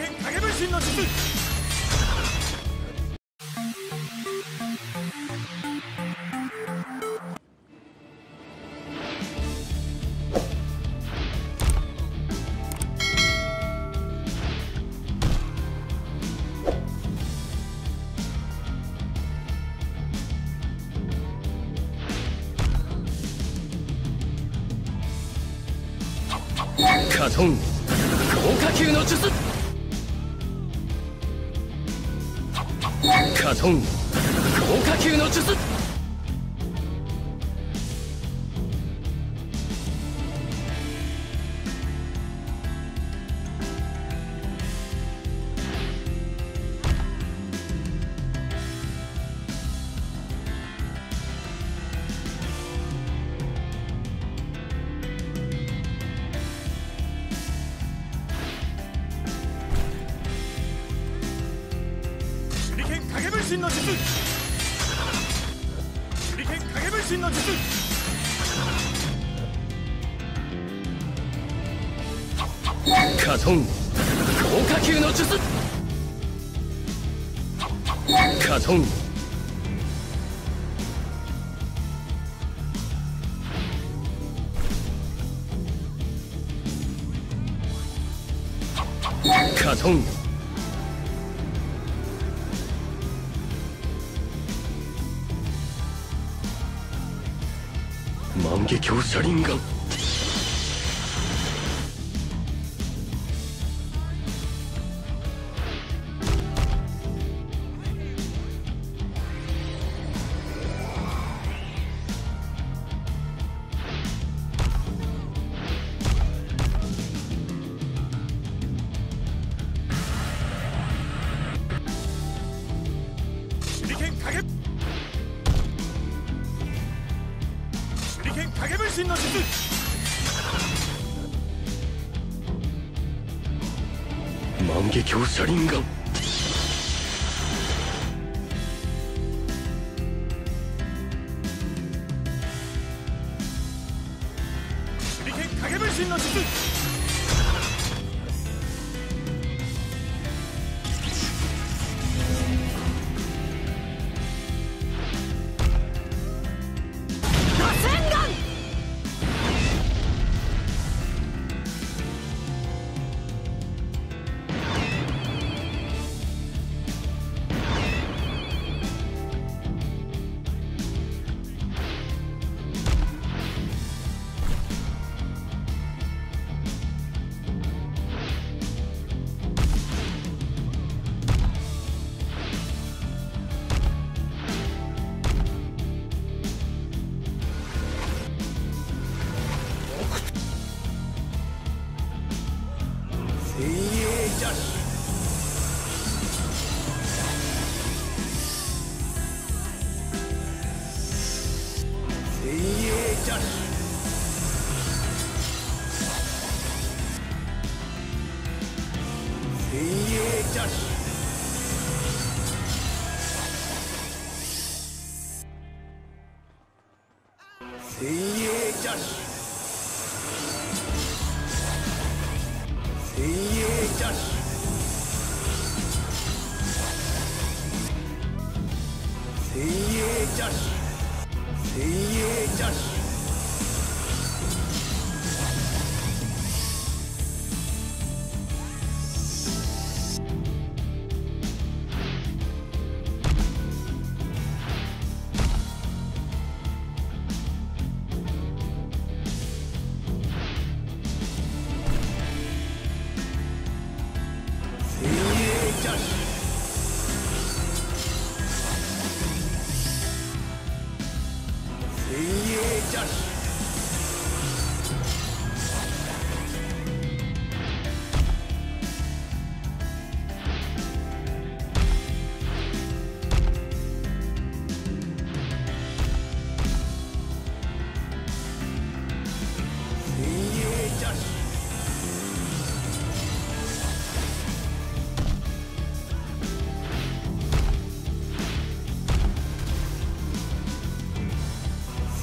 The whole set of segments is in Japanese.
剣影分身の術。カトン高火球の術。カトン。高火球の術。身の術手裏剣影分身の術カトン高火球の術カトンカトン。万華鏡車輪眼容赦輪が精鋭ジャッシュ精鋭ジャッシュ精鋭ジャッシュ Yes.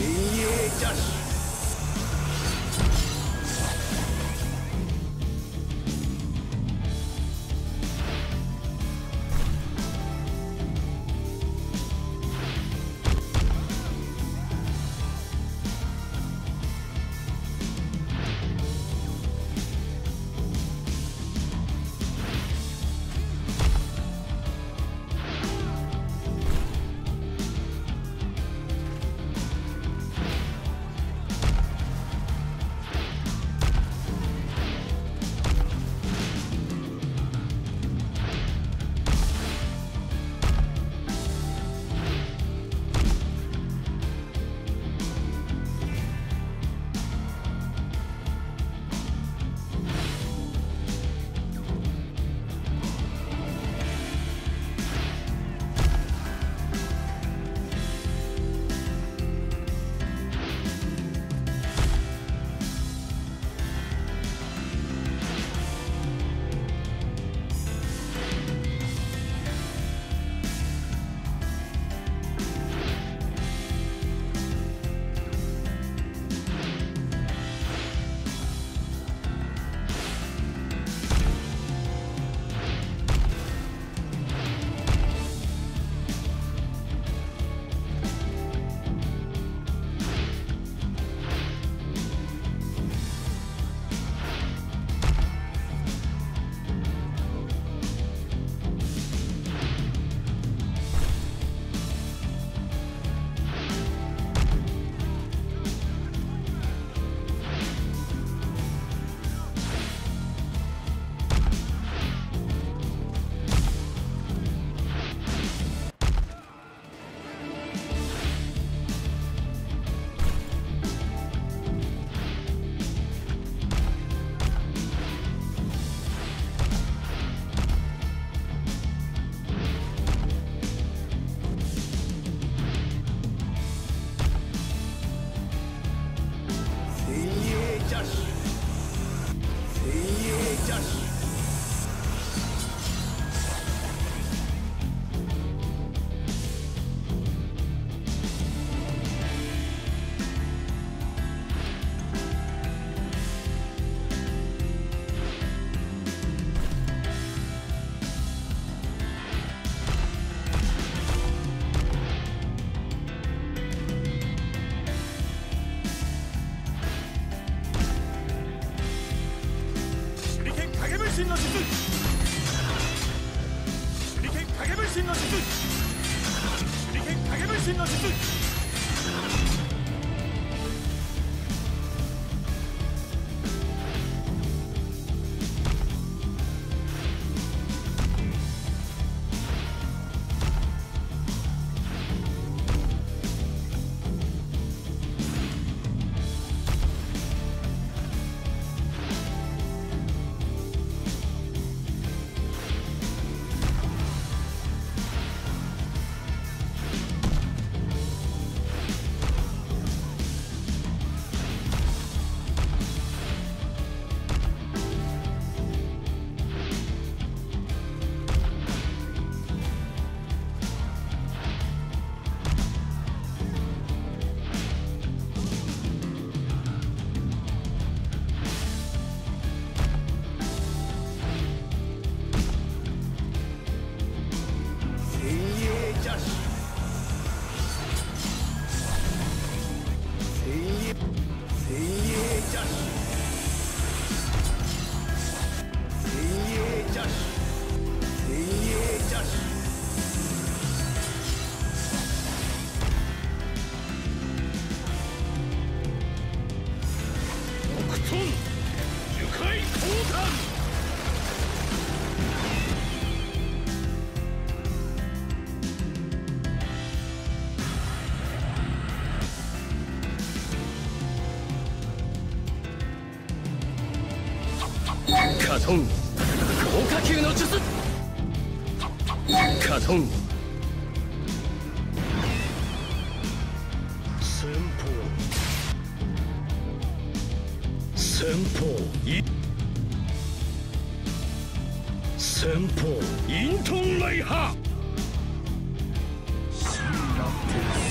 今夜驾驶。手裏剣影分身の術。カトン。豪華級の術。カトン。先方先方い。先方イントンライハ真羅天